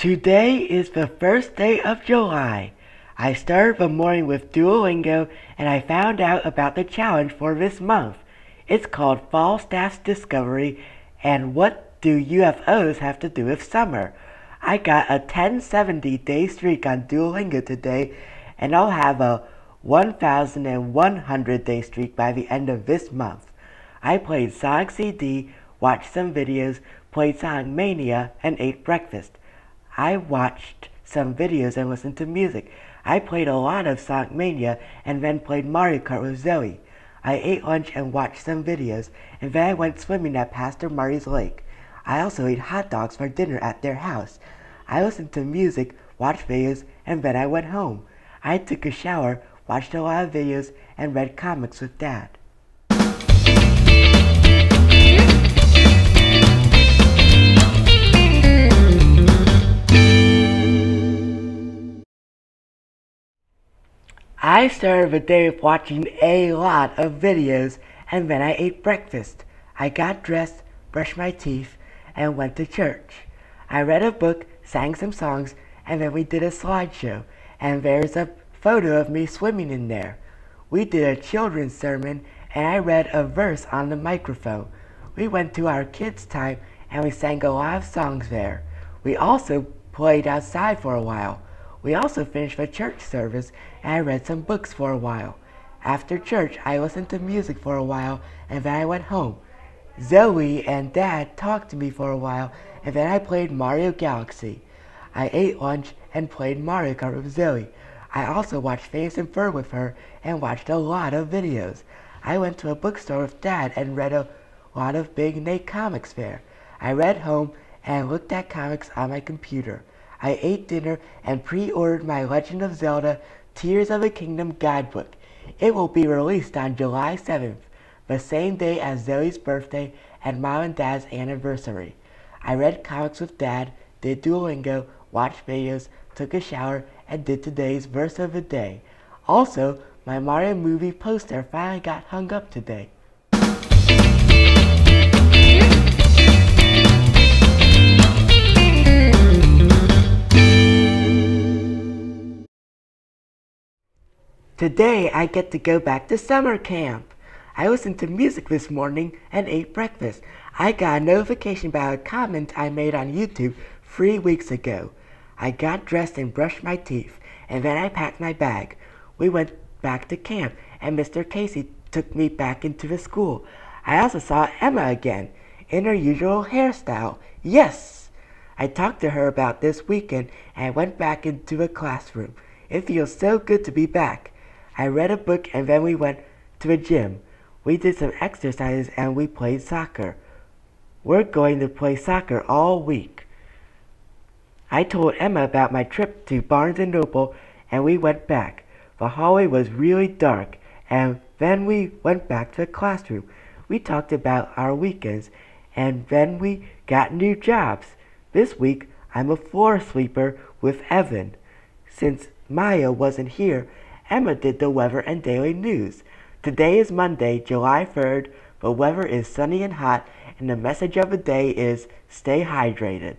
Today is the first day of July. I started the morning with Duolingo and I found out about the challenge for this month. It's called Falstaff's Discovery and What Do UFOs Have to Do with Summer? I got a 1070 day streak on Duolingo today and I'll have a 1100 day streak by the end of this month. I played Sonic CD, watched some videos, played Sonic Mania, and ate breakfast. I watched some videos and listened to music. I played a lot of Sonic Mania and then played Mario Kart with Zoe. I ate lunch and watched some videos, and then I went swimming at Pastor Marty's lake. I also ate hot dogs for dinner at their house. I listened to music, watched videos, and then I went home. I took a shower, watched a lot of videos, and read comics with Dad. I started the day with watching a lot of videos and then I ate breakfast. I got dressed, brushed my teeth, and went to church. I read a book, sang some songs, and then we did a slideshow. And there's a photo of me swimming in there. We did a children's sermon and I read a verse on the microphone. We went to our kids' time and we sang a lot of songs there. We also played outside for a while. We also finished the church service and I read some books for a while. After church, I listened to music for a while and then I went home. Zoe and Dad talked to me for a while and then I played Mario Galaxy. I ate lunch and played Mario Kart with Zoe. I also watched Phineas and Ferb with her and watched a lot of videos. I went to a bookstore with Dad and read a lot of Big Nate comics there. I read home and looked at comics on my computer. I ate dinner and pre-ordered my Legend of Zelda Tears of the Kingdom guidebook. It will be released on July 7th, the same day as Zoe's birthday and Mom and Dad's anniversary. I read comics with Dad, did Duolingo, watched videos, took a shower, and did today's verse of the day. Also, my Mario movie poster finally got hung up today. Today I get to go back to summer camp. I listened to music this morning and ate breakfast. I got a notification about a comment I made on YouTube three weeks ago. I got dressed and brushed my teeth, and then I packed my bag. We went back to camp, and Mr. Casey took me back into the school. I also saw Emma again, in her usual hairstyle. Yes! I talked to her about this weekend, and went back into the classroom. It feels so good to be back. I read a book and then we went to the gym. We did some exercises and we played soccer. We're going to play soccer all week. I told Emma about my trip to Barnes & Noble and we went back. The hallway was really dark and then we went back to the classroom. We talked about our weekends and then we got new jobs. This week I'm a floor sweeper with Evan. Since Maya wasn't here, Emma did the weather and daily news. Today is Monday, July 3rd. The weather is sunny and hot, and the message of the day is stay hydrated.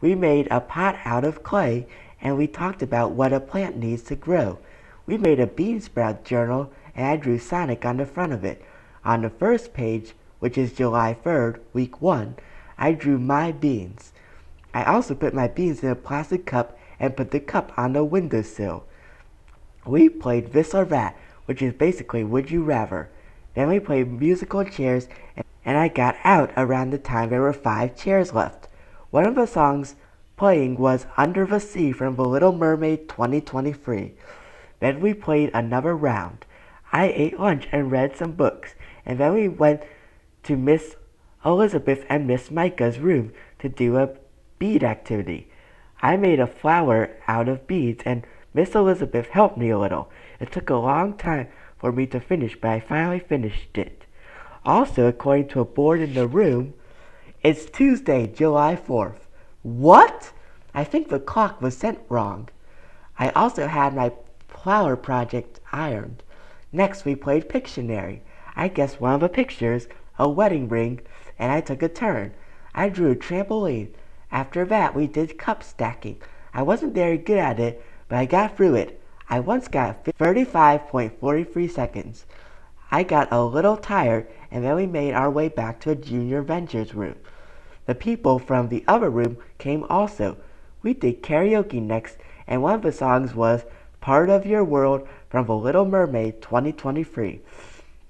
We made a pot out of clay, and we talked about what a plant needs to grow. We made a bean sprout journal, and I drew Sonic on the front of it. On the first page, which is July 3rd, week 1, I drew my beans. I also put my beans in a plastic cup and put the cup on the windowsill. We played This or That, which is basically Would You Rather. Then we played musical chairs, and I got out around the time there were five chairs left. One of the songs playing was Under the Sea from The Little Mermaid 2023. Then we played another round. I ate lunch and read some books, and then we went to Miss Elizabeth and Miss Micah's room to do a bead activity. I made a flower out of beads and Miss Elizabeth helped me a little. It took a long time for me to finish, but I finally finished it. Also, according to a board in the room, it's Tuesday, July 4th. What? I think the clock was sent wrong. I also had my flower project ironed. Next, we played Pictionary. I guessed one of the pictures, a wedding ring, and I took a turn. I drew a trampoline. After that, we did cup stacking. I wasn't very good at it, but I got through it. I once got 35.43 seconds. I got a little tired, and then we made our way back to a junior ventures room. The people from the other room came also. We did karaoke next, and one of the songs was Part of Your World from The Little Mermaid 2023.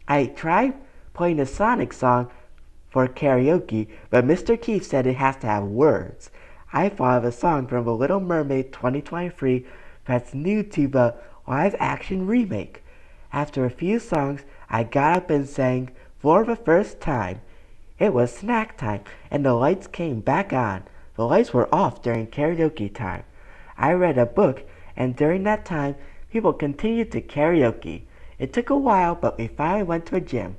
I tried playing a Sonic song for karaoke, but Mr. Keith said it has to have words. I thought of a song from The Little Mermaid 2023 that's new to the live action remake. After a few songs, I got up and sang for the first time. It was snack time, and the lights came back on. The lights were off during karaoke time. I read a book, and during that time, people continued to karaoke. It took a while, but we finally went to a gym.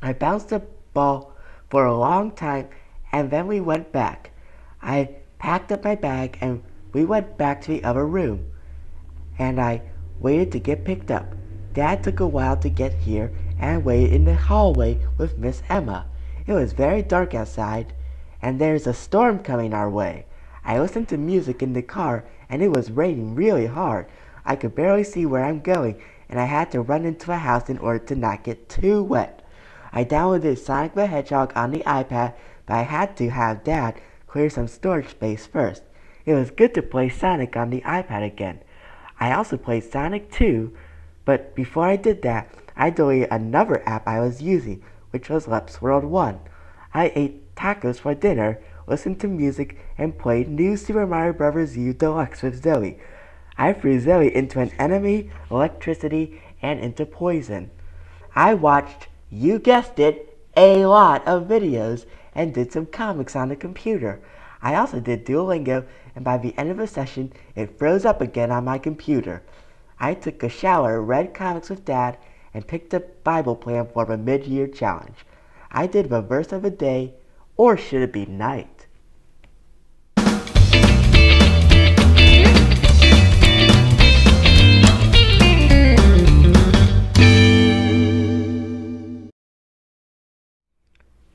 I bounced a ball for a long time, and then we went back. I packed up my bag and we went back to the other room, and I waited to get picked up. Dad took a while to get here and waited in the hallway with Miss Emma. It was very dark outside, and there's a storm coming our way. I listened to music in the car, and it was raining really hard. I could barely see where I'm going, and I had to run into a house in order to not get too wet. I downloaded Sonic the Hedgehog on the iPad, but I had to have Dad clear some storage space first. It was good to play Sonic on the iPad again. I also played Sonic 2, but before I did that, I deleted another app I was using, which was Lep's World 1. I ate tacos for dinner, listened to music, and played New Super Mario Bros. U Deluxe with Zoe. I threw Zoe into an enemy, electricity, and into poison. I watched you guessed it, a lot of videos and did some comics on the computer. I also did Duolingo, and by the end of the session, it froze up again on my computer. I took a shower, read comics with Dad, and picked a Bible plan for the mid-year challenge. I did the verse of the day, or should it be night?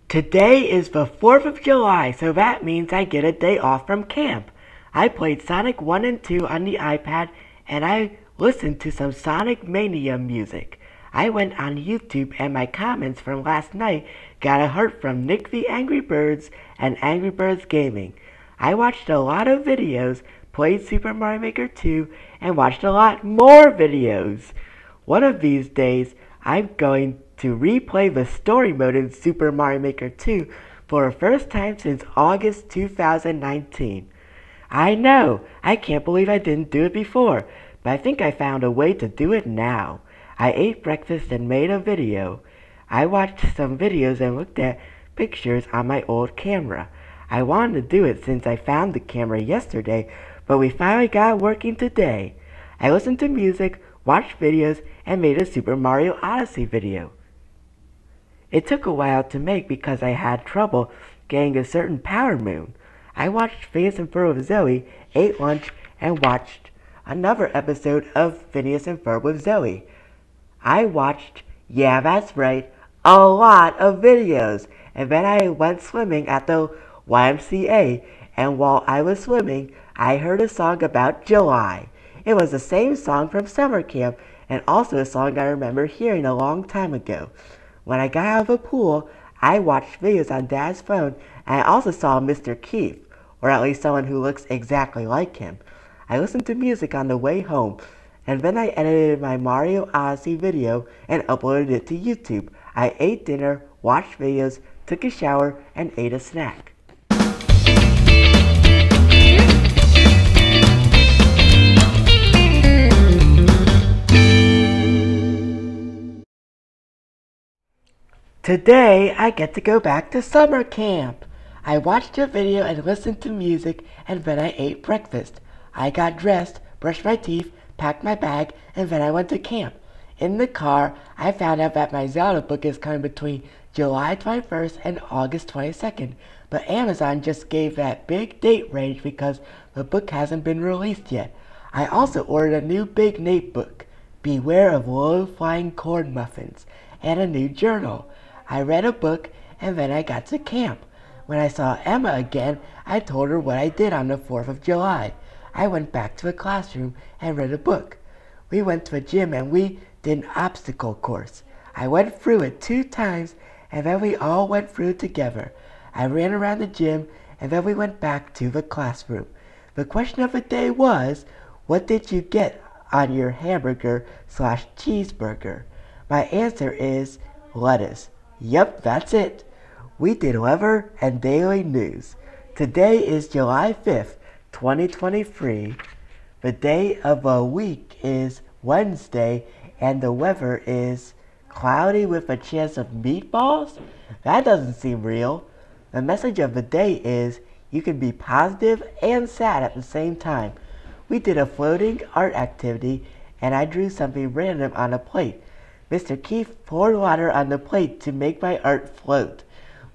Today is the 4th of July, so that means I get a day off from camp. I played Sonic 1 and 2 on the iPad, and I listened to some Sonic Mania music. I went on YouTube, and my comments from last night got a heart from Nick the Angry Birds and Angry Birds Gaming. I watched a lot of videos, played Super Mario Maker 2, and watched a lot more videos. One of these days, I'm going to replay the story mode in Super Mario Maker 2 for the first time since August 2019. I know, I can't believe I didn't do it before, but I think I found a way to do it now. I ate breakfast and made a video. I watched some videos and looked at pictures on my old camera. I wanted to do it since I found the camera yesterday, but we finally got working today. I listened to music, watched videos, and made a Super Mario Odyssey video. It took a while to make because I had trouble getting a certain power moon. I watched Phineas and Ferb with Zoe, ate lunch, and watched another episode of Phineas and Ferb with Zoe. I watched, yeah, that's right, a lot of videos, and then I went swimming at the YMCA, and while I was swimming, I heard a song about July. It was the same song from summer camp, and also a song I remember hearing a long time ago. When I got out of the pool, I watched videos on Dad's phone, and I also saw Mr. Keith, or at least someone who looks exactly like him. I listened to music on the way home, and then I edited my Mario Odyssey video and uploaded it to YouTube. I ate dinner, watched videos, took a shower, and ate a snack. Today, I get to go back to summer camp. I watched a video and listened to music, and then I ate breakfast. I got dressed, brushed my teeth, packed my bag, and then I went to camp. In the car, I found out that my Zelda book is coming between July 21st and August 22nd, but Amazon just gave that big date range because the book hasn't been released yet. I also ordered a new Big Nate book, Beware of Low Flying Corn Muffins, and a new journal. I read a book and then I got to camp. When I saw Emma again, I told her what I did on the 4th of July. I went back to the classroom and read a book. We went to a gym and we did an obstacle course. I went through it two times and then we all went through together. I ran around the gym and then we went back to the classroom. The question of the day was, what did you get on your hamburger slash cheeseburger? My answer is lettuce. Yep, that's it. We did weather and daily news. Today is July 5th, 2023. The day of the week is Wednesday and the weather is cloudy with a chance of meatballs? That doesn't seem real. The message of the day is you can be positive and sad at the same time. We did a floating art activity and I drew something random on a plate. Mr. Keith poured water on the plate to make my art float.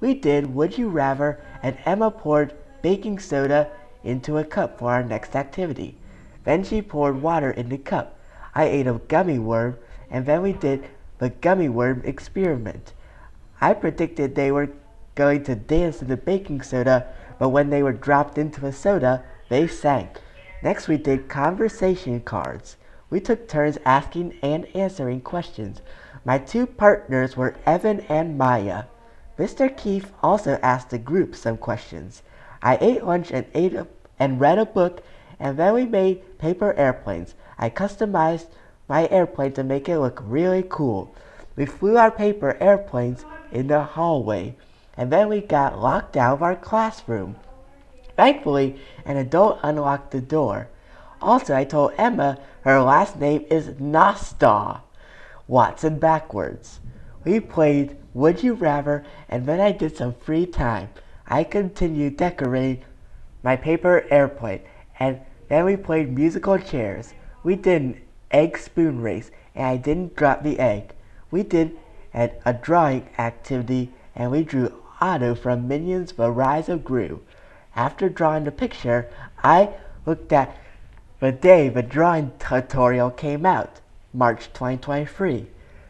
We did Would You Rather and Emma poured baking soda into a cup for our next activity. Then she poured water in the cup. I ate a gummy worm and then we did the gummy worm experiment. I predicted they were going to dance to the baking soda, but when they were dropped into the soda, they sank. Next we did conversation cards. We took turns asking and answering questions. My two partners were Evan and Maya. Mr. Keith also asked the group some questions. I ate lunch and ate a, and read a book, and then we made paper airplanes. I customized my airplane to make it look really cool. We flew our paper airplanes in the hallway, and then we got locked out of our classroom. Thankfully, an adult unlocked the door. Also, I told Emma her last name is Nostaw. Watson backwards. We played Would You Rather, and then I did some free time. I continued decorating my paper airplane, and then we played musical chairs. We did an egg spoon race, and I didn't drop the egg. We did an, a drawing activity, and we drew Otto from Minions The Rise of Gru. After drawing the picture, I looked at the day the drawing tutorial came out, March 2023.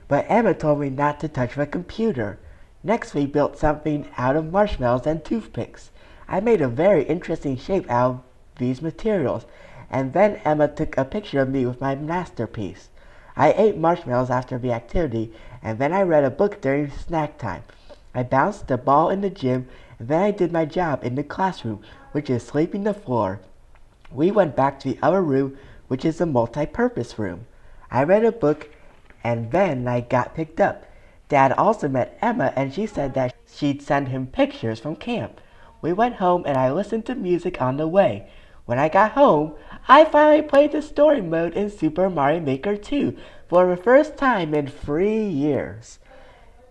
But Emma told me not to touch the computer. Next we built something out of marshmallows and toothpicks. I made a very interesting shape out of these materials, and then Emma took a picture of me with my masterpiece. I ate marshmallows after the activity, and then I read a book during snack time. I bounced the ball in the gym, and then I did my job in the classroom, which is sweeping the floor. We went back to the other room, which is the multi-purpose room. I read a book, and then I got picked up. Dad also met Emma, and she said that she'd send him pictures from camp. We went home, and I listened to music on the way. When I got home, I finally played the story mode in Super Mario Maker 2 for the first time in three years.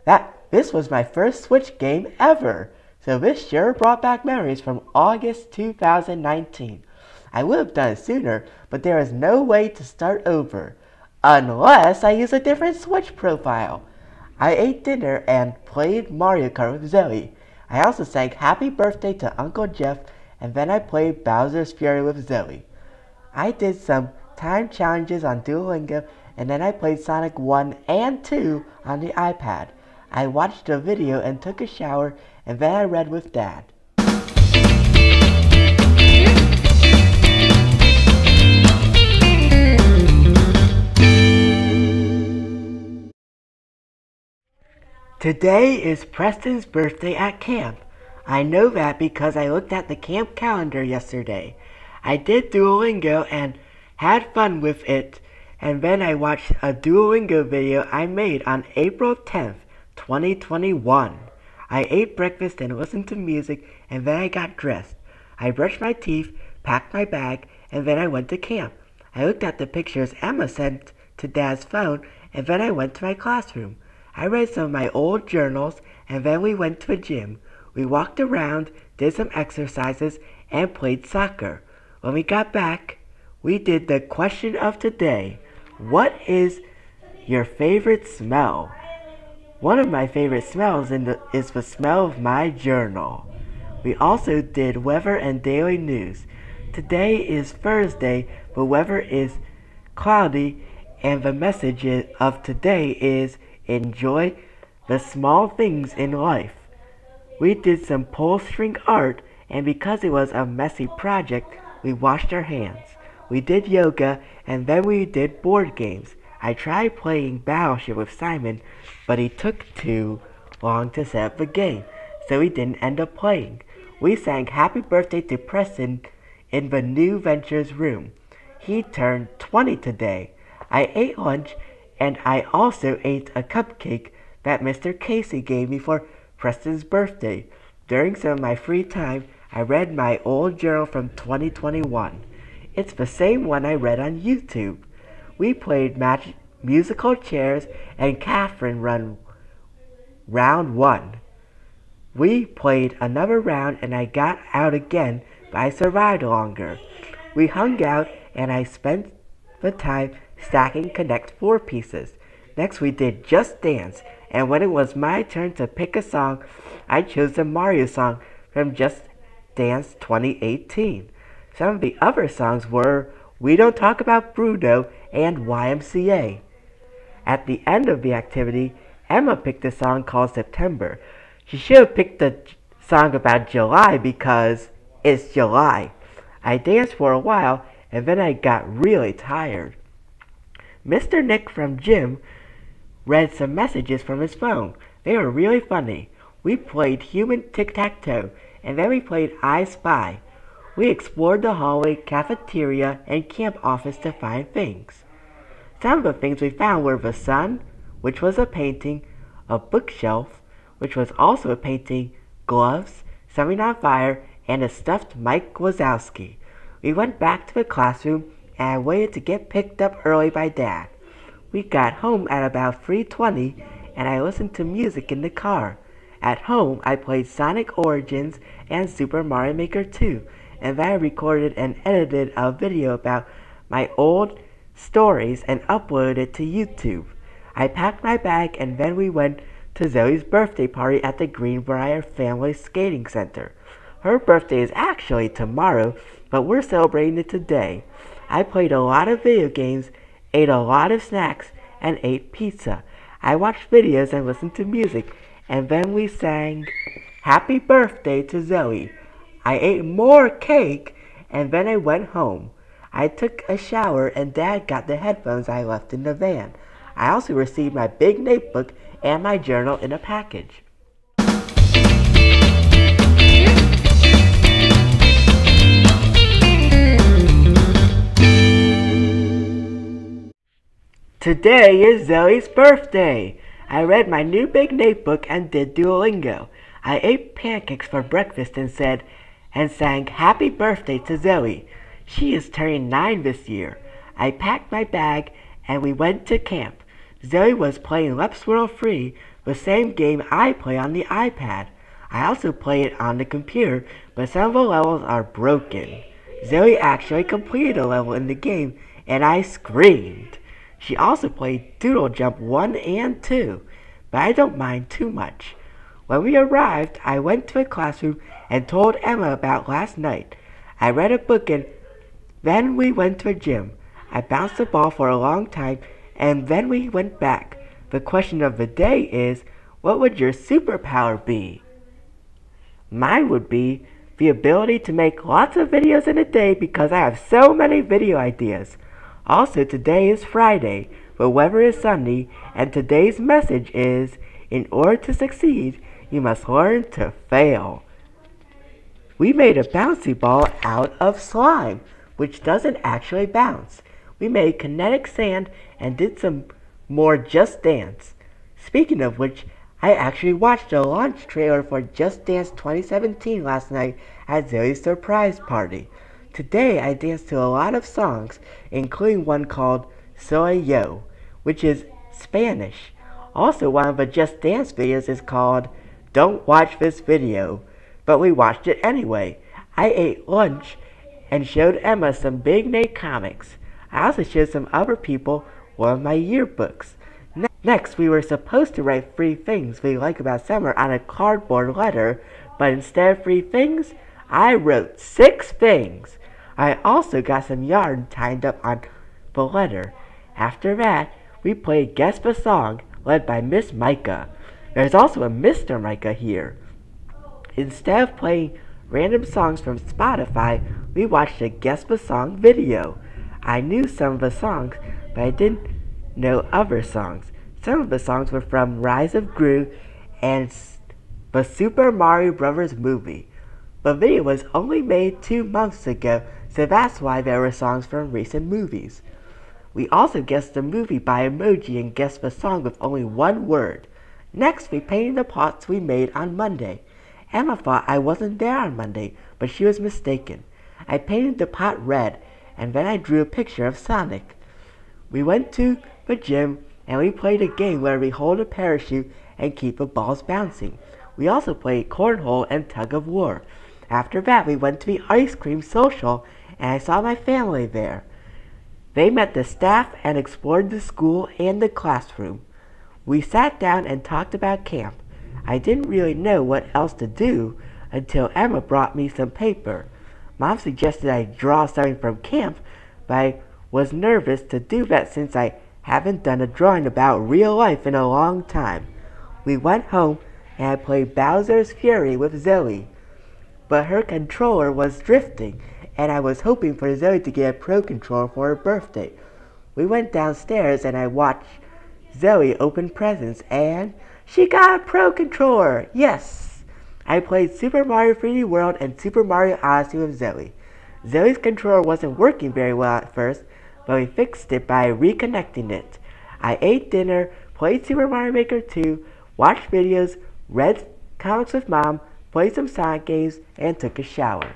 That this was my first Switch game ever, so this sure brought back memories from August 2019. I would have done it sooner, but there is no way to start over, unless I use a different Switch profile. I ate dinner and played Mario Kart with Zoe. I also sang happy birthday to Uncle Jeff, and then I played Bowser's Fury with Zoe. I did some time challenges on Duolingo, and then I played Sonic 1 and 2 on the iPad. I watched a video and took a shower, and then I read with Dad. Today is Preston's birthday at camp. I know that because I looked at the camp calendar yesterday. I did Duolingo and had fun with it, and then I watched a Duolingo video I made on April 10th 2021. I ate breakfast and listened to music, and then I got dressed. I brushed my teeth, packed my bag, and then I went to camp. I looked at the pictures Emma sent to Dad's phone, and then I went to my classroom. I read some of my old journals, and then we went to a gym. We walked around, did some exercises, and played soccer. When we got back, we did the question of today. What is your favorite smell? One of my favorite smells the, is the smell of my journal. We also did weather and daily news. Today is Thursday, but weather is cloudy, and the message of today is enjoy the small things in life. We did some pull string art, and because it was a messy project, we washed our hands. We did yoga, and then we did board games. I tried playing Battleship with Simon, but he took too long to set up the game, so we didn't end up playing. We sang Happy Birthday to Preston in the new Ventures room. He turned 20 today. I ate lunch, and I also ate a cupcake that Mr. Casey gave me for Preston's birthday. During some of my free time, I read my old journal from 2021. It's the same one I read on YouTube. We played magic, musical chairs and Catherine run round one. We played another round and I got out again, but I survived longer. We hung out and I spent the time stacking Connect 4 pieces. Next we did Just Dance and when it was my turn to pick a song, I chose the Mario song from Just Dance 2018. Some of the other songs were We Don't Talk About Bruno and YMCA. At the end of the activity, Emma picked a song called September. She should have picked a song about July because it's July. I danced for a while and then I got really tired. Mr. Nick from gym read some messages from his phone. They were really funny. We played human tic-tac-toe, and then we played I Spy. We explored the hallway, cafeteria, and camp office to find things. Some of the things we found were the sun, which was a painting, a bookshelf, which was also a painting, gloves, something on fire, and a stuffed Mike Wazowski. We went back to the classroom and I waited to get picked up early by Dad. We got home at about 3.20 and I listened to music in the car. At home, I played Sonic Origins and Super Mario Maker 2, and then I recorded and edited a video about my old stories and uploaded it to YouTube. I packed my bag and then we went to Zoe's birthday party at the Greenbrier Family Skating Center. Her birthday is actually tomorrow, but we're celebrating it today. I played a lot of video games ate a lot of snacks, and ate pizza. I watched videos and listened to music, and then we sang Happy Birthday to Zoe. I ate more cake, and then I went home. I took a shower, and Dad got the headphones I left in the van. I also received my big notebook and my journal in a package. Today is Zoe's birthday. I read my new big notebook and did Duolingo. I ate pancakes for breakfast and said, and sang happy birthday to Zoe. She is turning nine this year. I packed my bag and we went to camp. Zoe was playing Lep's World Free, the same game I play on the iPad. I also play it on the computer, but some of the levels are broken. Zoe actually completed a level in the game and I screamed. She also played Doodle Jump 1 and 2, but I don't mind too much. When we arrived, I went to a classroom and told Emma about last night. I read a book and then we went to a gym. I bounced the ball for a long time and then we went back. The question of the day is, what would your superpower be? Mine would be the ability to make lots of videos in a day because I have so many video ideas. Also, today is Friday, the weather is sunny, and today's message is in order to succeed, you must learn to fail. We made a bouncy ball out of slime, which doesn't actually bounce. We made kinetic sand and did some more Just Dance. Speaking of which, I actually watched a launch trailer for Just Dance 2017 last night at Zoe's surprise party. Today I danced to a lot of songs, including one called Soy Yo, which is Spanish. Also, one of the Just Dance videos is called Don't Watch This Video, but we watched it anyway. I ate lunch and showed Emma some Big Nate comics. I also showed some other people one of my yearbooks. Next, we were supposed to write three things we like about summer on a cardboard letter, but instead of three things, I wrote six things. I also got some yarn tied up on the letter. After that, we played Guess the Song, led by Miss Micah. There's also a Mr. Micah here. Instead of playing random songs from Spotify, we watched a Guess the Song video. I knew some of the songs, but I didn't know other songs. Some of the songs were from Rise of Gru and the Super Mario Brothers movie. The video was only made two months ago, so that's why there were songs from recent movies. We also guessed the movie by emoji and guessed the song with only one word. Next, we painted the pots we made on Monday. Emma thought I wasn't there on Monday, but she was mistaken. I painted the pot red, and then I drew a picture of Sonic. We went to the gym, and we played a game where we hold a parachute and keep the balls bouncing. We also played cornhole and tug of war. After that, we went to the ice cream social, and I saw my family there. They met the staff and explored the school and the classroom. We sat down and talked about camp. I didn't really know what else to do until Emma brought me some paper. Mom suggested I draw something from camp, but I was nervous to do that since I haven't done a drawing about real life in a long time. We went home and I played Bowser's Fury with Zoe, but her controller was drifting and I was hoping for Zoe to get a Pro Controller for her birthday. We went downstairs and I watched Zoe open presents and she got a Pro Controller! Yes! I played Super Mario 3D World and Super Mario Odyssey with Zoe. Zoe's controller wasn't working very well at first, but we fixed it by reconnecting it. I ate dinner, played Super Mario Maker 2, watched videos, read comics with mom, played some side games, and took a shower.